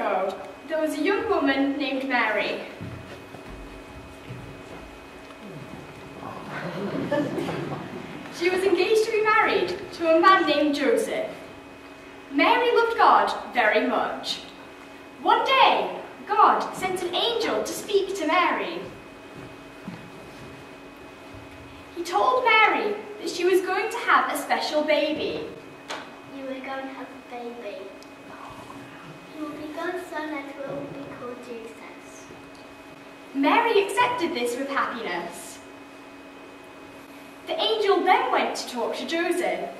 ago, there was a young woman named Mary. She was engaged to be married to a man named Joseph. Mary loved God very much. One day, God sent an angel to speak to Mary. He told Mary that she was going to have a special baby. You are going to have a baby. He will be God's son and will be called Jesus. Mary accepted this with happiness. The angel then went to talk to Joseph.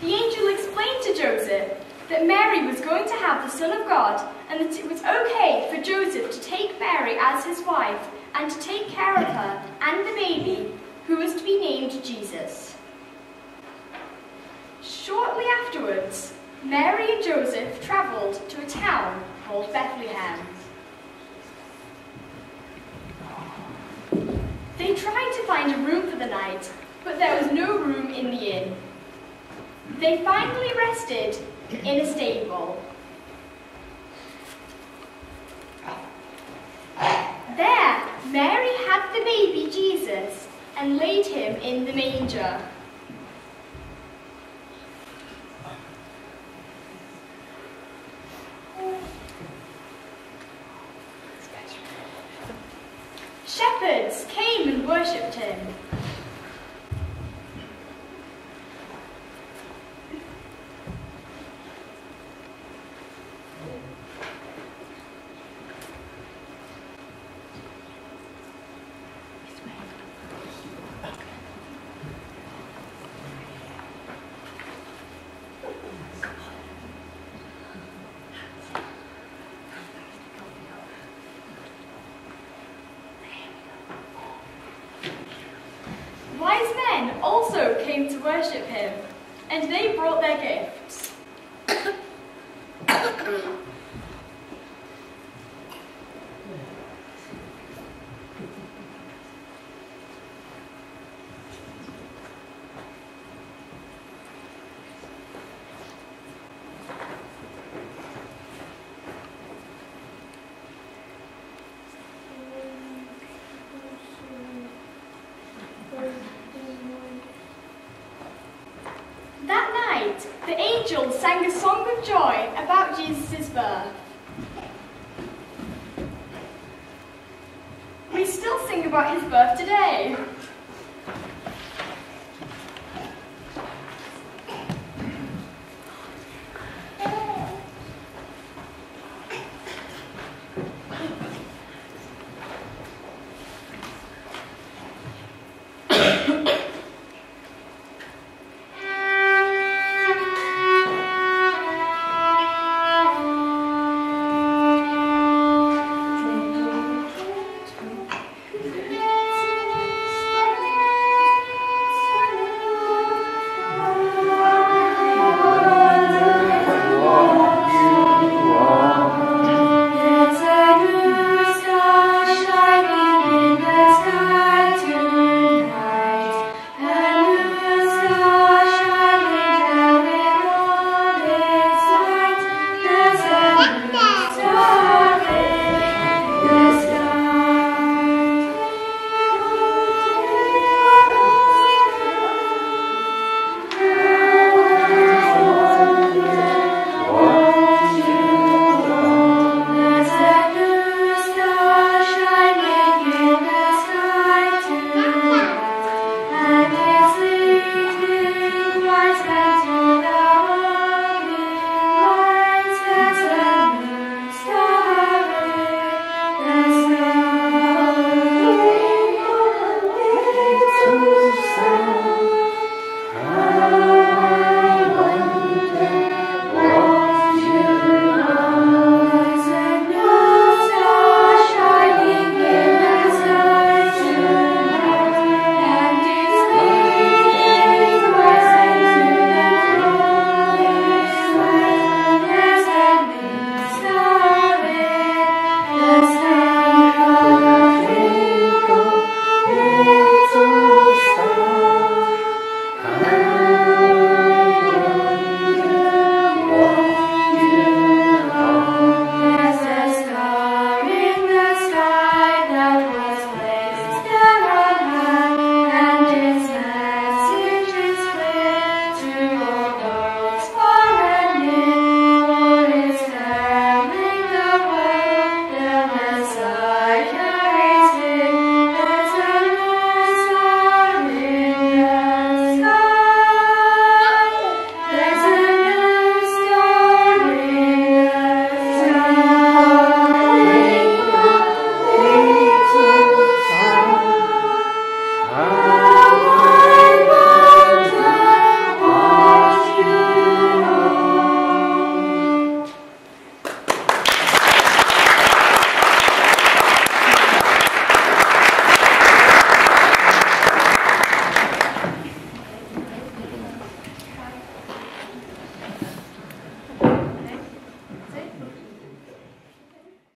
The angel explained to Joseph that Mary was going to have the Son of God and that it was okay for Joseph to take Mary as his wife and to take care of her and the baby who was to be named Jesus. Shortly afterwards, Mary and Joseph travelled to a town called Bethlehem. They tried to find a room for the night, but there was no room in the inn. They finally rested in a stable. There, Mary had the baby Jesus and laid him in the manger. Came and Wise men also came to worship him, and they brought their gifts. That night, the angels sang a song of joy about Jesus' birth. We still sing about his birth today.